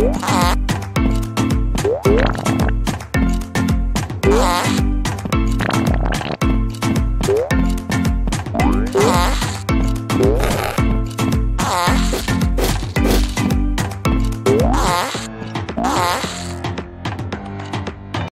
Yeah.